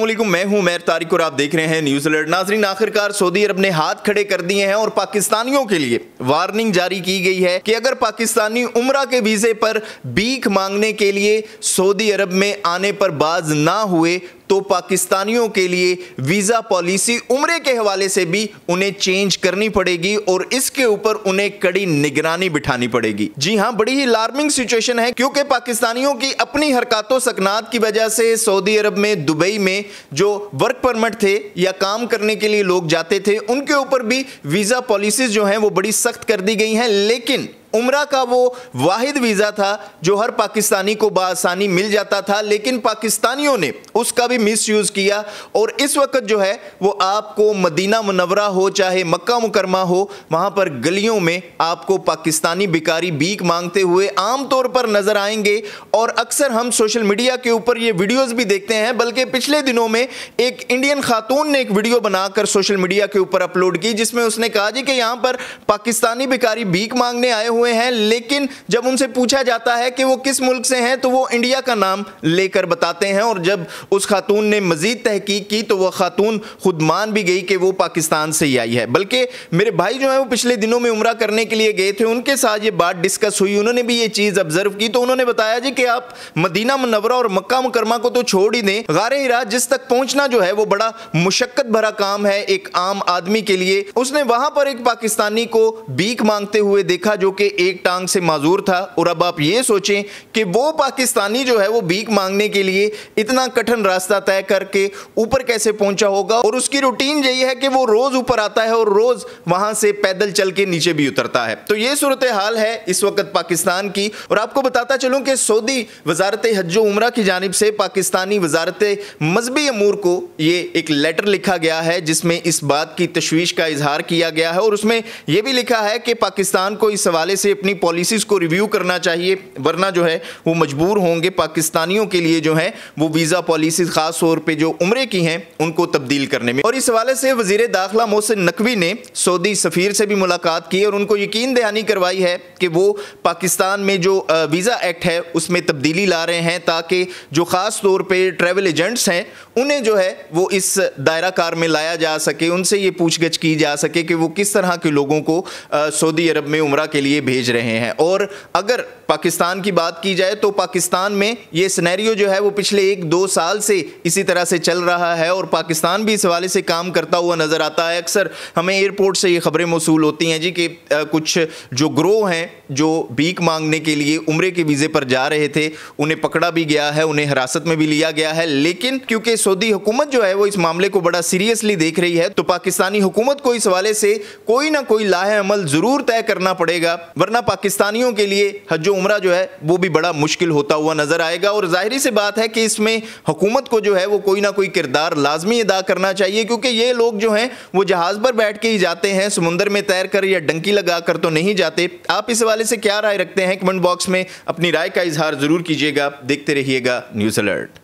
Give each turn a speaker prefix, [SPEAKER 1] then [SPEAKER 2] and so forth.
[SPEAKER 1] वालेकुम मैं हूँ मैर तारिक और आप देख रहे हैं न्यूज़ अलर्ट। नाजरीन, आखिरकार सऊदी अरब ने हाथ खड़े कर दिए हैं और पाकिस्तानियों के लिए वार्निंग जारी की गई है कि अगर पाकिस्तानी उम्र के वीजे पर भीख मांगने के लिए सऊदी अरब में आने पर बाज ना हुए तो पाकिस्तानियों के लिए वीज़ा पॉलिसी उम्र के हवाले से भी उन्हें चेंज करनी पड़ेगी और इसके ऊपर उन्हें कड़ी निगरानी बिठानी पड़ेगी। जी हाँ बड़ी ही अलार्मिंग सिचुएशन है, क्योंकि पाकिस्तानियों की अपनी हरकतों सकनात की वजह से सऊदी अरब में, दुबई में जो वर्क परमिट थे या काम करने के लिए लोग जाते थे, उनके ऊपर भी वीज़ा पॉलिसीज़ जो हैं वो बड़ी सख्त कर दी गई हैं, लेकिन उम्र का वो वाहिद वीज़ा था, जो हर पाकिस्तानी को बसानी मिल जाता था, लेकिन पाकिस्तानियों ने उसका भी मिस यूज़ किया और इस वक्त जो है, वो आपको मदीना मुनवरा हो, चाहे मक्का मुकरमा हो, वहाँ पर गलियों में आपको पाकिस्तानी बिकारी बीक मांगते हुए आम तौर पर नज़र आएँगे और अक्सर हम सोशल मीडिया के ऊपर ये वीडियोस भी देखते हैं, बल्कि पिछले दिनों में एक इंडियन खातून ने एक वीडियो बनाकर सोशल मीडिया के ऊपर अपलोड की, जिसमें उसने कहा जी कि यहाँ पर पाकिस्तानी बिकारी भीख मांगने आए हुए हुए हैं, लेकिन जब उनसे पूछा जाता है कि वो किस मुल्क से हैं तो वो इंडिया का नाम लेकर बताते हैं, और जब उस खातून ने मजीद तहकीक की तो वह खातून खुद मान भी गई कि वो पाकिस्तान से ही आई है। बल्कि मेरे भाई जो है, वो पिछले दिनों में उम्र करने के लिए गए थे, उनके साथ ये बात डिस्कस हुई, उन्होंने भी ये चीज़ ऑब्ज़र्व की तो उन्होंने बताया जी कि आप मदीना मनवरा और मक्का मुकरमा को तो छोड़ ही दें। गार हिरा जिस तक पहुँचना जो है, वो बड़ा मुशक्क़त भरा काम है एक आम आदमी के लिए। उसने वहाँ पर एक पाकिस्तानी को बीक मांगते हुए देखा, जो कि एक टांग से माजूर था और अब आप ये सोचें कि वो पाकिस्तानी जो है वो भीख मांगने के लिए इतना कठिन रास्ता तय करके ऊपर कैसे पहुँचा होगा और उसकी रूटीन यही है कि वो रोज़ ऊपर आता है और रोज़ वहाँ से पैदल चल के नीचे भी उतरता है। तो ये सूरत हाल है इस वक्त पाकिस्तान की और आपको बताता चलूँ कि सऊदी वजारत हज उम्र की जानब से पाकिस्तानी वजारत मजहबी अमूर को ये एक लेटर लिखा गया है जिसमें इस बात की तशवीश का इजहार किया गया है और उसमें यह भी लिखा है कि पाकिस्तान को इस हवाले से अपनी पॉलिसीज़ को रिव्यू करना चाहिए, वरना जो है, वो मजबूर होंगे पाकिस्तानियों के लिए जो है, वो वीज़ा पॉलिसीज़ ख़ास तौर पर जो उम्र की हैं, उनको तब्दील करने में। और इस हवाले से वज़ीर दाखिला मोहसिन नकवी ने सऊदी सफ़ीर से भी मुलाकात की और उनको यकीन दहानी करवाई है कि वो पाकिस्तान में जो वीज़ा एक्ट है, उसमें तब्दीली ला रहे हैं ताकि जो ख़ास तौर पर ट्रैवल एजेंट्स हैं, उन्हें जो है, वो इस दायरा कार में लाया जा सके, उनसे ये पूछगछ की जा सके कि वो किस तरह के लोगों को सऊदी अरब में उम्र के लिए भेज रहे हैं। और अगर पाकिस्तान की बात की जाए तो पाकिस्तान में ये स्नैरियो जो है, वो पिछले एक दो साल से इसी तरह से चल रहा है और पाकिस्तान भी इस हवाले से काम करता हुआ नज़र आता है। अक्सर हमें एयरपोर्ट से ये खबरें मौसू होती हैं जी कि कुछ जो ग्रोह हैं, जो भीख मांगने के लिए उम्र के वीज़े पर जा रहे थे, उन्हें पकड़ा भी गया है, उन्हें हिरासत में भी लिया गया है। लेकिन क्योंकि सऊदी हुकूमत जो है, वो इस मामले को बड़ा सीरियसली देख रही है तो पाकिस्तानी हुकूमत को इस हवाले से कोई ना कोई लाहे अमल ज़रूर तय करना पड़ेगा। वरना पाकिस्तानियों के लिए हज उम्र जो है, वो भी बड़ा मुश्किल होता हुआ नज़र आएगा। और ज़ाहिर सी बात है कि इसमें हुकूमत को जो है, वो कोई ना कोई किरदार लाजमी अदा करना चाहिए, क्योंकि ये लोग जो हैं, वो जहाज़ पर बैठ के ही जाते हैं, समुंदर में तैर कर या डंकी लगा कर तो नहीं जाते। आप इस हवाले से क्या राय रखते हैं? कमेंट बॉक्स में अपनी राय का इजहार ज़रूर कीजिएगा। देखते रहिएगा न्यूज़ अलर्ट।